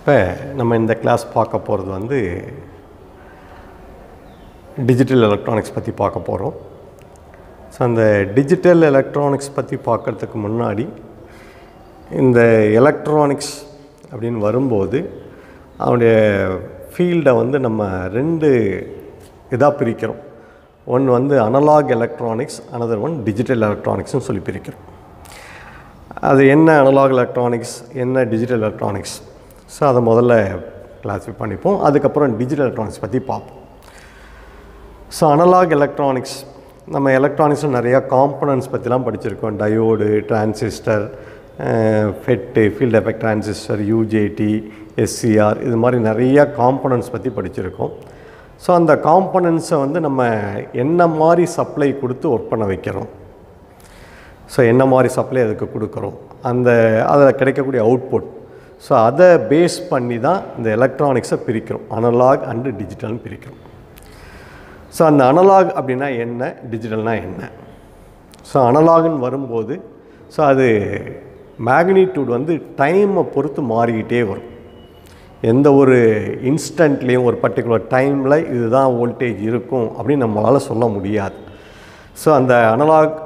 இப்போ நம்ம இந்த கிளாஸ் பார்க்க போகிறது வந்து டிஜிட்டல் எலக்ட்ரானிக்ஸ் பற்றி பார்க்க போகிறோம் ஸோ அந்த டிஜிட்டல் எலக்ட்ரானிக்ஸ் பற்றி பார்க்குறதுக்கு முன்னாடி இந்த எலக்ட்ரானிக்ஸ் அப்படின்னு வரும்போது அவனுடைய ஃபீல்டை வந்து நம்ம ரெண்டு இதாக பிரிக்கிறோம். ஒன்று வந்து analogue electronics another one digital எலக்ட்ரானிக்ஸ்னு சொல்லி பிரிக்கிறோம். அது என்ன அனலாக் எலக்ட்ரானிக்ஸ் என்ன டிஜிட்டல் எலக்ட்ரானிக்ஸ் ஸோ அதை முதல்ல கிளாஸிஃபை பண்ணிப்போம். அதுக்கப்புறம் டிஜிட்டல் எலக்ட்ரானிக்ஸ் பற்றி பார்ப்போம். ஸோ அனலாக் எலக்ட்ரானிக்ஸ் நம்ம எலக்ட்ரானிக்ஸில் நிறையா காம்பனன்ட்ஸ் பற்றிலாம் படிச்சிருக்கோம். Diode transistor FET field effect transistor UJT SCR இது மாதிரி நிறையா காம்பனன்ட்ஸ் பற்றி படிச்சிருக்கோம். ஸோ அந்த காம்பனன்ட்ஸை வந்து நம்ம என்ன மாதிரி சப்ளை கொடுத்து ஒர்க் பண்ண வைக்கிறோம். ஸோ என்ன மாதிரி சப்ளை அதுக்கு கொடுக்குறோம். அந்த அதில் கிடைக்கக்கூடிய அவுட்புட் ஸோ அதை பேஸ் பண்ணி தான் இந்த எலக்ட்ரானிக்ஸை பிரிக்கிறோம். அனலாக் அண்டு டிஜிட்டல்னு பிரிக்கிறோம். ஸோ அந்த அனலாக் அப்படின்னா என்ன? டிஜிட்டல்னா என்ன? ஸோ அனலாக்னு வரும்போது ஸோ அது மேக்னிடியூட் வந்து டைமை பொறுத்து மாறிக்கிட்டே வரும். எந்த ஒரு இன்ஸ்டன்ட்லேயும் ஒரு பர்டிகுலர் டைமில் இதுதான் வோல்டேஜ் இருக்கும் அப்படின்னு நம்மளால் சொல்ல முடியாது. ஸோ அந்த அனலாக்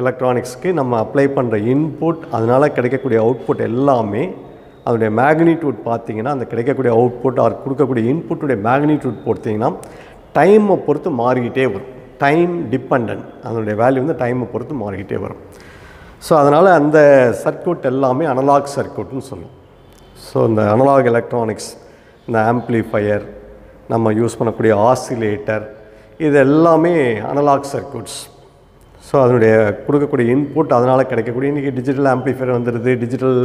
எலக்ட்ரானிக்ஸ்க்கு நம்ம அப்ளை பண்ணுற இன்புட் அதனால் கிடைக்கக்கூடிய அவுட்புட் எல்லாமே அதனுடைய மேக்னிடியூட் பார்த்தீங்கன்னா அந்த கிடைக்கக்கூடிய அவுட்புட் அவர் கொடுக்கக்கூடிய இன்புட்டுடைய மேக்னிடியூட் பொறுத்தீங்கன்னா டைமை பொறுத்து மாறிக்கிட்டே வரும். டைம் டிபெண்ட் அதனுடைய வேல்யூ வந்து டைமை பொறுத்து மாறிக்கிட்டே வரும். ஸோ அதனால் அந்த சர்க்கியூட் எல்லாமே அனலாக் சர்க்கியூட்னு சொல்லுவோம் ஸோ இந்த அனலாக் எலக்ட்ரானிக்ஸ் இந்த ஆம்ப்ளிஃபையர் நம்ம யூஸ் பண்ணக்கூடிய ஆசிலேட்டர் இது எல்லாமே அனலாக் சர்க்கியூட்ஸ் ஸோ அதனுடைய கொடுக்கக்கூடிய இன்புட் அதனால் கிடைக்கக்கூடிய இன்றைக்கி டிஜிட்டல் ஆம்ப்ளிஃபையர் வந்துடுது டிஜிட்டல்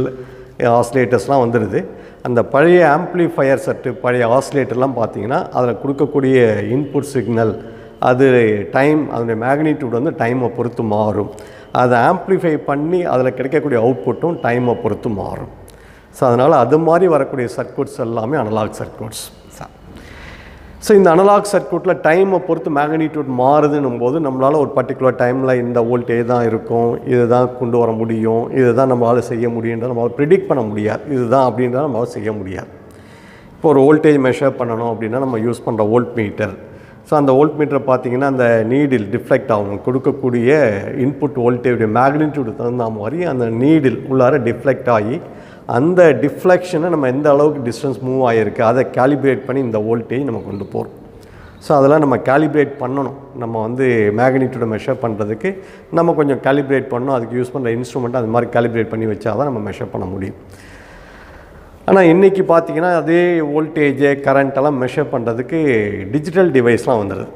ஆஸ்லேட்டர்ஸ்லாம் வந்துடுது அந்த பழைய ஆம்ப்ளிஃபயர் செட்டு பழைய ஆஸ்லேட்டர்லாம் பார்த்தீங்கன்னா அதில் கொடுக்கக்கூடிய இன்புட் சிக்னல் அது டைம் அதனுடைய மேக்னிடியூட் வந்து டைமை பொறுத்து மாறும். அதை ஆம்ப்ளிஃபை பண்ணி அதில் கிடைக்கக்கூடிய அவுட்புட்டும் டைமை பொறுத்து மாறும். ஸோ அதனால் அது மாதிரி வரக்கூடிய சர்க்யூட்ஸ் எல்லாமே அனலாக் சர்க்யூட்ஸ் ஸோ இந்த அனலாக் சர்க்கியூட்டில் டைமை பொறுத்து மேக்னிடியூட் மாறுதுன்னும் போது நம்மளால் ஒரு பர்டிகுலர் டைமில் இந்த வோல்டேஜ் தான் இருக்கும் இது தான் கொண்டு வர முடியும் இது தான் நம்மளால் செய்ய முடியுன்றத நம்மளால் ப்ரிடிக்ட் பண்ண முடியாது. இதுதான் அப்படின்றத நம்மளால் செய்ய முடியாது. இப்போ ஒரு வோல்டேஜ் மெஷர் பண்ணணும் அப்படின்னா நம்ம யூஸ் பண்ணுற வோல்ட் மீட்டர் ஸோ அந்த வோல்ட் மீட்டரை பார்த்தீங்கன்னா அந்த நீடில் டிஃப்ளெக்ட் ஆகும். கொடுக்கக்கூடிய இன்புட் வோல்டேஜுடைய மேக்னிடியூடு தகுந்த மாதிரி அந்த நீடில் உள்ளார டிஃப்ளெக்ட் ஆகி அந்த டிஃப்ளெக்ஷனை நம்ம எந்த அளவுக்கு டிஸ்டன்ஸ் மூவ் ஆகிருக்கு அதை கேலிப்ரேட் பண்ணி இந்த வோல்டேஜ் நம்ம கொண்டு போகிறோம் ஸோ அதெல்லாம் நம்ம கேலிப்ரேட் பண்ணணும். நம்ம வந்து மேக்னிடியூடை மெஷர் பண்ணுறதுக்கு நம்ம கொஞ்சம் கேலிப்ரேட் பண்ணணும். அதுக்கு யூஸ் பண்ணுற இன்ஸ்ட்ருமெண்ட்டை அது மாதிரி கேலிப்ரேட் பண்ணி வச்சா தான் நம்ம மெஷர் பண்ண முடியும். ஆனால் இன்றைக்கி பார்த்தீங்கன்னா அதே வோல்டேஜு கரண்ட்டெல்லாம் மெஷர் பண்ணுறதுக்கு டிஜிட்டல் டிவைஸ்லாம் வந்துடுது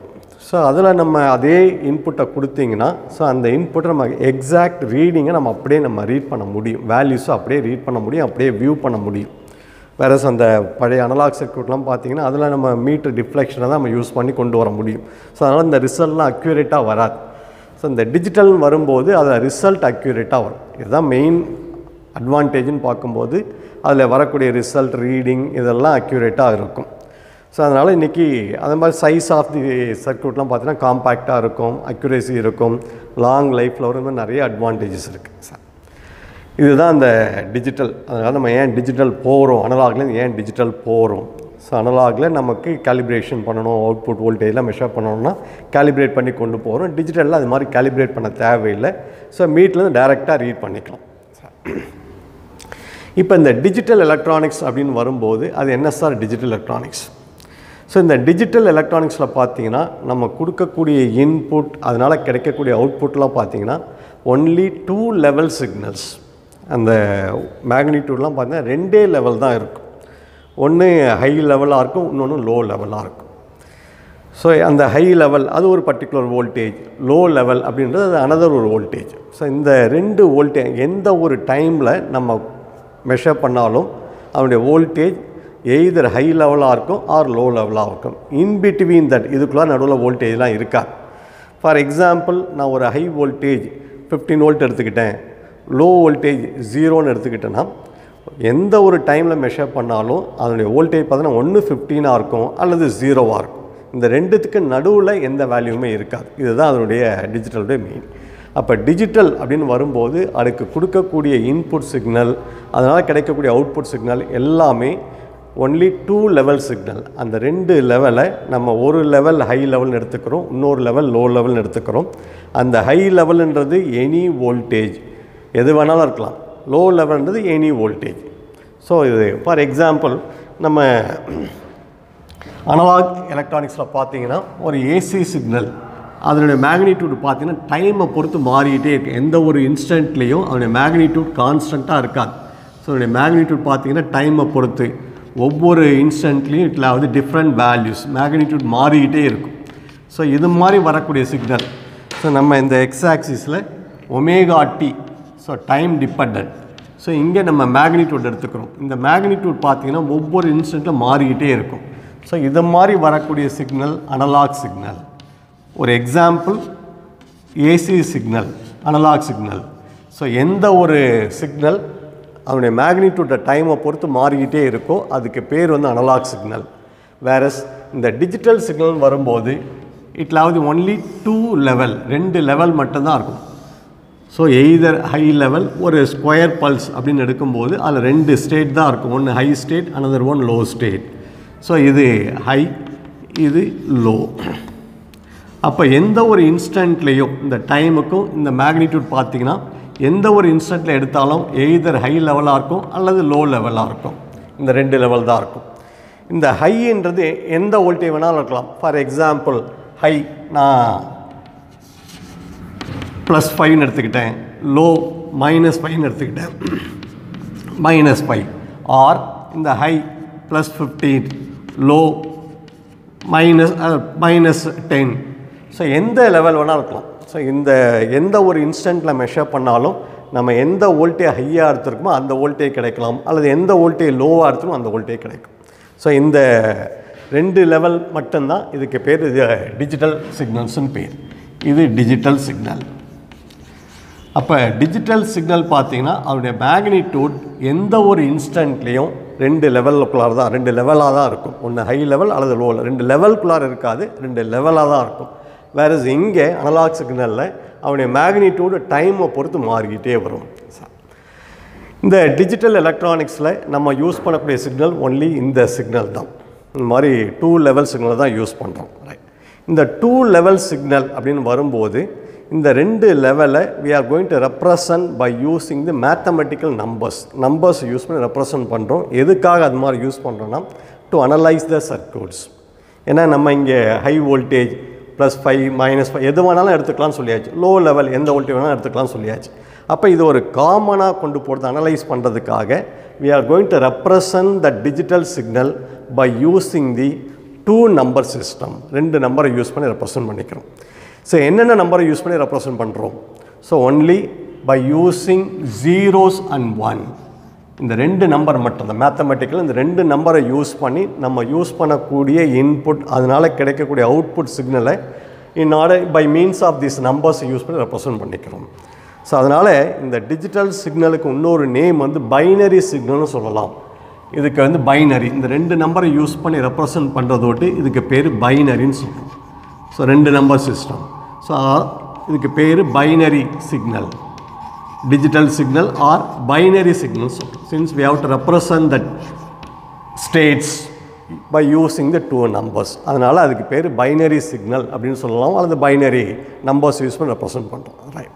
ஸோ அதில் நம்ம அதே இன்புட்டை கொடுத்தீங்கன்னா ஸோ அந்த இன்புட்டை நம்ம எக்ஸாக்ட் ரீடிங்கை நம்ம அப்படியே நம்ம ரீட் பண்ண முடியும். வேல்யூஸும் அப்படியே ரீட் பண்ண முடியும் அப்படியே வியூ பண்ண முடியும். வேறு அந்த பழைய அனலாக் சர்க்யூட்லாம் பார்த்தீங்கன்னா அதில் நம்ம மீட்டர் டிஃப்ளெக்ஷனை தான் நம்ம யூஸ் பண்ணி கொண்டு வர முடியும். ஸோ அதனால் இந்த ரிசல்ட்லாம் அக்யூரேட்டாக வராது. ஸோ இந்த டிஜிட்டல்னு வரும்போது அதில் ரிசல்ட் அக்யூரேட்டாக வரும். இதுதான் மெயின் அட்வான்டேஜ்னு பார்க்கும்போது அதில் வரக்கூடிய ரிசல்ட் ரீடிங் இதெல்லாம் அக்யூரேட்டாக இருக்கும். ஸோ அதனால் இன்றைக்கி அந்த மாதிரி சைஸ் ஆஃப் தி சர்க்யூட்லாம் பார்த்தீங்கன்னா காம்பேக்டாக இருக்கும் அக்யூரேசி இருக்கும் லாங் லைஃப்பில் வரும் நிறைய அட்வான்டேஜஸ் இருக்குது சார் இதுதான் அந்த டிஜிட்டல் அதனால் நம்ம ஏன் டிஜிட்டல் போகிறோம் அனலாக்லேருந்து ஏன் டிஜிட்டல் போகிறோம் ஸோ அனலாகில் நமக்கு கேலிப்ரேஷன் பண்ணணும் அவுட்புட் வோல்டேஜ்லாம் மெஷர் பண்ணணும்னா கேலிப்ரேட் பண்ணி கொண்டு போகிறோம் டிஜிட்டலில் அது மாதிரி கேலிப்ரேட் பண்ண தேவையில்லை. ஸோ மீட்லேருந்து டைரெக்டாக ரீட் பண்ணிக்கலாம் இப்போ இந்த டிஜிட்டல் எலக்ட்ரானிக்ஸ் அப்படின்னு வரும்போது அது என்ன சார் டிஜிட்டல் எலக்ட்ரானிக்ஸ் ஸோ இந்த டிஜிட்டல் எலக்ட்ரானிக்ஸில் பார்த்தீங்கன்னா நம்ம கொடுக்கக்கூடிய இன்புட் அதனால் கிடைக்கக்கூடிய அவுட்புட்லாம் பார்த்தீங்கன்னா ஒன்லி டூ லெவல் சிக்னல்ஸ் அந்த மேக்னிடியூட்லாம் பார்த்தீங்கன்னா ரெண்டே லெவல் தான் இருக்கும். ஒன்று ஹை லெவலாக இருக்கும் இன்னொன்று லோ லெவலாக இருக்கும். ஸோ அந்த ஹை லெவல் அது ஒரு பர்டிகுலர் வோல்டேஜ் லோ லெவல் அப்படின்றது அது அனதர் ஒரு வோல்டேஜ் ஸோ இந்த ரெண்டு வோல்டேஜ் எந்த ஒரு டைமில் நம்ம மெஷர் பண்ணாலும் அதனுடைய வோல்டேஜ் எய்தர் ஹை லெவலாக இருக்கும் ஆர் லோ லெவலாக இருக்கும். இன் பிட்வீன் தட் இதுக்குள்ளே நடுவில் வோல்டேஜ்லாம் இருக்காது ஃபார் எக்ஸாம்பிள் நான் ஒரு ஹை வோல்டேஜ் ஃபிஃப்டின் வோல்ட் எடுத்துக்கிட்டேன். லோ வோல்டேஜ் ஜீரோன்னு எடுத்துக்கிட்டேன்னா எந்த ஒரு டைமில் மெஷர் பண்ணாலும் அதனுடைய வோல்டேஜ் பார்த்தீங்கன்னா ஒன்று ஃபிஃப்டீனாக இருக்கும் அல்லது ஜீரோவாக இருக்கும். இந்த ரெண்டுத்துக்கு நடுவில் எந்த வேல்யூமே இருக்காது. இதுதான் அதனுடைய டிஜிட்டலுடைய மெயின் அப்போ டிஜிட்டல் அப்படின்னு வரும்போது அதுக்கு கொடுக்கக்கூடிய இன்புட் சிக்னல் அதனால் கிடைக்கக்கூடிய அவுட்புட் சிக்னல் எல்லாமே ஒன்லி டூ லெவல் சிக்னல் அந்த ரெண்டு லெவலை நம்ம ஒரு லெவல் ஹை லெவல்னு எடுத்துக்கிறோம் இன்னொரு லெவல் லோ லெவல்னு எடுத்துக்கிறோம். அந்த ஹை லெவல்ன்றது எனி வோல்டேஜ் எது வேணாலும் இருக்கலாம். லோ லெவல்ன்றது எனி வோல்டேஜ் ஸோ இது ஃபார் எக்ஸாம்பிள் நம்ம அனலாக் எலக்ட்ரானிக்ஸில் பார்த்தீங்கன்னா ஒரு ஏசி சிக்னல் அதனுடைய மேக்னிடியூட் பார்த்தீங்கன்னா டைமை பொறுத்து மாறிக்கிட்டே இருக்குது எந்த ஒரு இன்ஸ்டன்ட்லேயும் அதனுடைய மேக்னிடியூட் கான்ஸ்டண்ட்டாக இருக்காது. ஸோ அதனுடைய மேக்னிடியூட் பார்த்திங்கன்னா டைமை பொறுத்து. ஒவ்வொரு இன்ஸ்டன்ட்லேயும் இட்ல வந்து டிஃப்ரெண்ட் வேல்யூஸ் மேக்னிடியூட் மாறிக்கிட்டே இருக்கும். ஸோ இது மாதிரி வரக்கூடிய சிக்னல் ஸோ நம்ம இந்த X ஆக்சிஸில் omega t so time depend so இங்கே நம்ம மேக்னிடியூட் எடுத்துக்கிறோம். இந்த மேக்னிடியூட் பார்த்தீங்கன்னா ஒவ்வொரு இன்ஸ்டன்ட்டும் மாறிக்கிட்டே இருக்கும். ஸோ இது மாதிரி வரக்கூடிய சிக்னல் அனலாக் சிக்னல் ஒரு example AC signal analogue signal so எந்த ஒரு சிக்னல் அதனுடைய மேக்னிடியூட டைமை பொறுத்து மாறிக்கிட்டே இருக்கோ அதுக்கு பேர் வந்து அனலாக் சிக்னல் வேறஸ் இந்த டிஜிட்டல் சிக்னல் வரும்போது இட்லாவது ஒன்லி டூ லெவல் ரெண்டு லெவல் மட்டும்தான் இருக்கும். ஸோ எய்தர் ஹை லெவல் ஒரு ஸ்கொயர் பல்ஸ் அப்படின்னு எடுக்கும்போது அதில் ரெண்டு ஸ்டேட் தான் இருக்கும். ஒன்று high state another one low state so இது ஹை இது லோ அப்போ எந்த ஒரு இன்ஸ்டன்ட்லேயும் இந்த டைமுக்கும் இந்த மேக்னிடியூட் பார்த்தீங்கன்னா எந்த ஒரு இன்ஸ்டன்ட்டில் எடுத்தாலும் எய்தர் ஹை லெவலாக இருக்கும் அல்லது லோ லெவலாக இருக்கும். இந்த ரெண்டு லெவல் தான் இருக்கும். இந்த ஹைன்றது எந்த வோல்டேஜ் வேணாலும் இருக்கலாம். ஃபார் எக்ஸாம்பிள் ஹை நான் ப்ளஸ் ஃபைவ்னு எடுத்துக்கிட்டேன். லோ மைனஸ் ஃபைவ்னு எடுத்துக்கிட்டேன். மைனஸ் ஃபைவ் ஆர் இந்த high plus fifteen low minus minus ten so எந்த லெவல் வேணால் இருக்கலாம். ஸோ இந்த எந்த ஒரு இன்ஸ்டண்ட்டில் மெஷர் பண்ணாலும் நம்ம எந்த வோல்டேஜ் ஹையாக எடுத்துருக்கோமோ அந்த வோல்டேஜ் கிடைக்கலாம். அல்லது எந்த வோல்டேஜ் லோவாக எடுத்துமோ அந்த வோல்டேஜ் கிடைக்கும். ஸோ இந்த ரெண்டு லெவல் மட்டும்தான் இதுக்கு பேர். இது டிஜிட்டல் சிக்னல்ஸ்னு பேர். இது டிஜிட்டல் சிக்னல் அப்போ டிஜிட்டல் சிக்னல் பார்த்தீங்கன்னா அவருடைய மேக்னிடியூட் எந்த ஒரு இன்ஸ்டன்ட்லேயும் ரெண்டு லெவலுக்குள்ளார தான் ரெண்டு லெவலாக தான் இருக்கும். ஒன்று ஹை லெவல் அல்லது லோ ரெண்டு லெவலுக்குள்ளார இருக்காது ரெண்டு லெவலாக தான் இருக்கும். வேறு இங்கே அனலாக் சிக்னலில் அவனுடைய மேக்னிடியூடு டைமை பொறுத்து மாறிக்கிட்டே வரும். இந்த டிஜிட்டல் எலக்ட்ரானிக்ஸில் நம்ம யூஸ் பண்ணக்கூடிய சிக்னல் ஒன்லி இந்த சிக்னல் தான். இந்த மாதிரி டூ லெவல் சிக்னல் தான் யூஸ் பண்ணுறோம் ரைட் இந்த டூ லெவல் சிக்னல் அப்படின்னு வரும்போது இந்த ரெண்டு லெவலை we are going to represent by using the mathematical numbers numbers use பண்ணி ரெப்ரசன்ட் பண்ணுறோம் எதுக்காக அது மாதிரி யூஸ் பண்ணுறோன்னா டு அனலைஸ் த சர்க்கியூட்ஸ் ஏன்னா நம்ம இங்கே high voltage plus five minus five எது வேணாலும் எடுத்துக்கலாம்னு சொல்லியாச்சு. லோ லெவல் எந்த வோல்டேஜ் வேணாலும் எடுத்துக்கலாம்னு சொல்லியாச்சு. அப்போ இது ஒரு காமனாக கொண்டு போகிறது அனலைஸ் பண்ணுறதுக்காக we are going to represent the digital signal by using the two number system ரெண்டு நம்பரை யூஸ் பண்ணி ரெப்ரசன்ட் பண்ணிக்கிறோம். ஸோ என்னென்ன நம்பரை யூஸ் பண்ணி ரெப்ரசன்ட் பண்ணுறோம் so only by using zeros and one இந்த ரெண்டு நம்பர் மட்டும் தான் மேத்தமெட்டிக்கல் இந்த ரெண்டு நம்பரை யூஸ் பண்ணி நம்ம யூஸ் பண்ணக்கூடிய இன்புட் அதனால் கிடைக்கக்கூடிய அவுட்புட் சிக்னலை in by means of this numbers use பண்ணி ரெப்ரசன்ட் பண்ணிக்கிறோம். ஸோ அதனால் இந்த டிஜிட்டல் சிக்னலுக்கு இன்னொரு நேம் வந்து பைனரி சிக்னல்னு சொல்லலாம். இதுக்கு வந்து பைனரி இந்த ரெண்டு நம்பரை யூஸ் பண்ணி ரெப்ரசன்ட் பண்ணுறதோட்டு இதுக்கு பேர் பைனரின்னு சொல்லுவோம் ஸோ ரெண்டு நம்பர் சிஸ்டம் ஸோ இதுக்கு பேர் binary signal digital signal or binary signals. Since we have to represent the states by using the two numbers. அதனால் அதுக்கு பேர் பைனரி சிக்னல் அப்படின்னு சொல்லலாம். அல்லது பைனரி நம்பர்ஸ் யூஸ் பண்ணி ரெப்ரசன்ட் பண்ணுறோம் ரைட்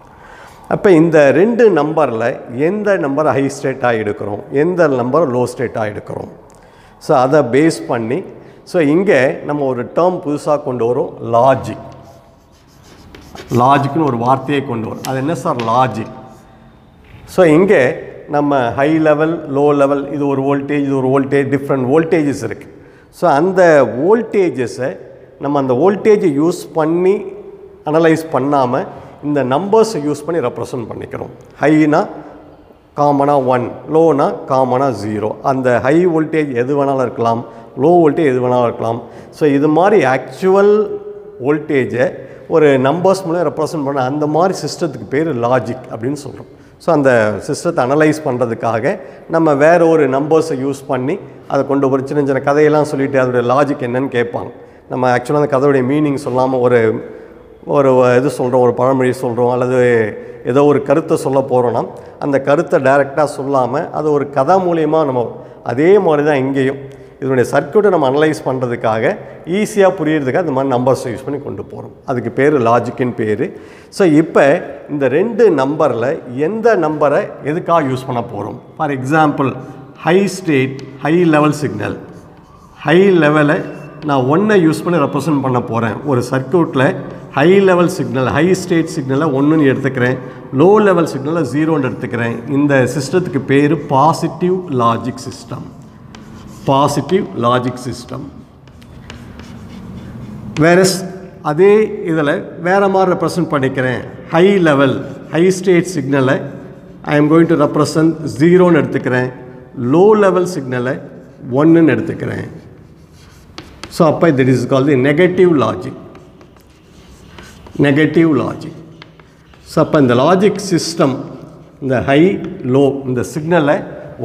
அப்போ இந்த ரெண்டு நம்பரில் எந்த நம்பர் ஹை ஸ்டேட்டாக எடுக்கிறோம்? எந்த நம்பர் லோ ஸ்டேட்டாக எடுக்கிறோம்? ஸோ அதை பேஸ் பண்ணி ஸோ இங்கே நம்ம ஒரு டேர்ம் புதுசாக கொண்டு வரோம். லாஜிக் லாஜிக்னு ஒரு வார்த்தையை கொண்டு வரும். அது என்ன சார்? லாஜிக் ஸோ இங்கே நம்ம ஹை லெவல் லோ லெவல் இது ஒரு வோல்டேஜ் இது ஒரு வோல்டேஜ் டிஃப்ரெண்ட் வோல்டேஜஸ் இருக்குது ஸோ அந்த வோல்டேஜஸை நம்ம அந்த வோல்டேஜை யூஸ் பண்ணி அனலைஸ் பண்ணாமல் இந்த நம்பர்ஸை யூஸ் பண்ணி ரெப்ரசன்ட் பண்ணிக்கிறோம். ஹைனா காமனாக ஒன் லோனா காமனாக ஜீரோ அந்த ஹை வோல்டேஜ் எது வேணாலும் இருக்கலாம் லோ வோல்டேஜ் எது வேணாலும் இருக்கலாம். ஸோ இது மாதிரி ஆக்சுவல் வோல்டேஜை ஒரு நம்பர்ஸ் மூலம் ரெப்ரசன்ட் பண்ண அந்த மாதிரி சிஸ்டத்துக்கு பேர் லாஜிக் அப்படின்னு சொல்கிறோம் ஸோ அந்த சிஸ்டத்தை அனலைஸ் பண்ணுறதுக்காக நம்ம வேறு ஒரு நம்பர்ஸை யூஸ் பண்ணி அதை கொண்டு ஒரு சின்ன சின்ன கதையெல்லாம் சொல்லிவிட்டு அதோடைய லாஜிக் என்னன்னு கேட்பாங்க. நம்ம ஆக்சுவலாக அந்த கதையுடைய மீனிங் சொல்லாமல் ஒரு ஒரு இது சொல்கிறோம் ஒரு பழமொழி சொல்கிறோம் அல்லது ஏதோ ஒரு கருத்தை சொல்ல போகிறோன்னா அந்த கருத்தை டைரெக்டாக சொல்லாமல் அது ஒரு கதை மூலியமாக நம்ம அதே மாதிரி தான் இங்கேயும் இதனுடைய சர்க்கியூட்டை நம்ம அனலைஸ் பண்ணுறதுக்காக ஈஸியாக புரியறதுக்காக இந்த மாதிரி நம்பர்ஸை யூஸ் பண்ணி கொண்டு போகிறோம் அதுக்கு பேர் லாஜிக்கின் பேர். ஸோ இப்போ இந்த ரெண்டு நம்பரில் எந்த நம்பரை எதுக்காக யூஸ் பண்ண போகிறோம் for example high state high level signal high லெவலை நான் ஒன்றை யூஸ் பண்ணி ரெப்ரசன்ட் பண்ண போகிறேன் ஒரு சர்க்யூட்டில் high level signal high state சிக்னலை ஒன்றுன்னு எடுத்துக்கிறேன். லோ லெவல் சிக்னலை ஜீரோன்னு எடுத்துக்கிறேன். இந்த சிஸ்டத்துக்கு பேர் positive logic system positive logic system versus அதே இதில் வேறு மாதிரி ரெப்ரசன்ட் பண்ணிக்கிறேன். ஹை லெவல் ஹை ஸ்டேட் சிக்னலை I am going to represent ஜீரோன்னு எடுத்துக்கிறேன். லோ லெவல் சிக்னலை ஒன்றுன்னு எடுத்துக்கிறேன். ஸோ அப்போ that is call the negative logic negative logic so அப்போ இந்த லாஜிக் சிஸ்டம் இந்த ஹை லோ இந்த சிக்னலை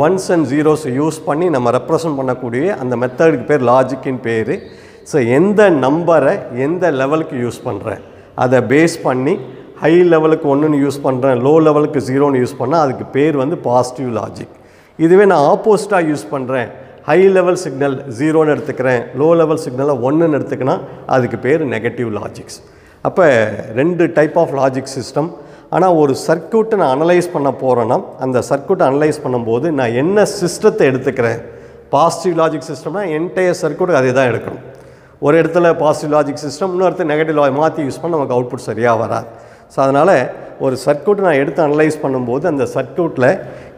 ஒன்ஸ் அண்ட் ஜீரோஸ் யூஸ் பண்ணி நம்ம ரெப்ரசன்ட் பண்ணக்கூடிய அந்த மெத்தடுக்கு பேர் லாஜிக்கின் பேர். ஸோ எந்த நம்பரை எந்த லெவலுக்கு யூஸ் பண்ணுறேன் அதை பேஸ் பண்ணி ஹை லெவலுக்கு ஒன்றுன்னு யூஸ் பண்ணுறேன் லோ லெவலுக்கு ஜீரோன்னு யூஸ் பண்ணால் அதுக்கு பேர் வந்து பாசிட்டிவ் லாஜிக் இதுவே நான் ஆப்போசிட்டாக யூஸ் பண்ணுறேன் ஹை லெவல் சிக்னல் ஜீரோன்னு எடுத்துக்கிறேன் லோ லெவல் சிக்னலை ஒன்றுன்னு எடுத்துக்கினா அதுக்கு பேர் நெகட்டிவ் லாஜிக்ஸ் அப்போ ரெண்டு டைப் ஆஃப் லாஜிக் சிஸ்டம் ஆனால் ஒரு சர்க்யூட்டை நான் அனலைஸ் பண்ண போகிறேன்னா அந்த சர்க்யூட்டை அனலைஸ் பண்ணும்போது நான் என்ன சிஸ்டத்தை எடுத்துக்கிறேன்? பாசிட்டிவ் லாஜிக் சிஸ்டம்னா என்டையர் சர்க்யூட் அதே தான் எடுக்கணும். ஒரு இடத்துல பாசிட்டிவ் லாஜிக் சிஸ்டம் இன்னொருத்தர் நெகட்டிவ் லாஜிக் மாற்றி யூஸ் பண்ண நமக்கு அவுட்புட் சரியாக வராது. ஸோ அதனால் ஒரு சர்க்கியூட்டை நான் எடுத்து அனலைஸ் பண்ணும்போது அந்த சர்க்யூட்டில்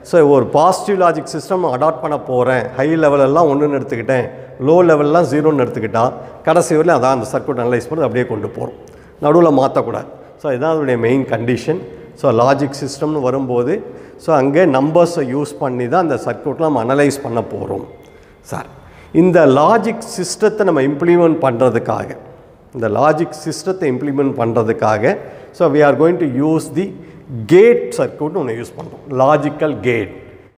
ஸோ ஒரு பாசிட்டிவ் லாஜிக் சிஸ்டம் அடாப்ட் பண்ண போகிறேன் ஹை லெவலெல்லாம் ஒன்றுன்னு எடுத்துக்கிட்டேன். லோ லெவல்லாம் ஜீரோன்னு எடுத்துக்கிட்டால் கடைசி வரையிலும் அதான் அந்த சர்க்யூட் அனலைஸ் பண்ணி அப்படியே கொண்டு போகிறோம் நடுவில் மாற்றக்கூடாது ஸோ இதுதான் அதனுடைய மெயின் கண்டிஷன் ஸோ லாஜிக் சிஸ்டம்னு வரும்போது ஸோ அங்கே நம்பர்ஸை யூஸ் பண்ணி தான் அந்த சர்க்யூட்டில் நம்ம அனலைஸ் பண்ண போகிறோம் சார் இந்த லாஜிக் சிஸ்டத்தை நம்ம இம்ப்ளிமெண்ட் பண்ணுறதுக்காக இந்த லாஜிக் சிஸ்டத்தை இம்ப்ளிமெண்ட் பண்ணுறதுக்காக so we are going to use the gate சர்க்கியூட்னு ஒன்று யூஸ் பண்ணுறோம் லாஜிக்கல் கேட்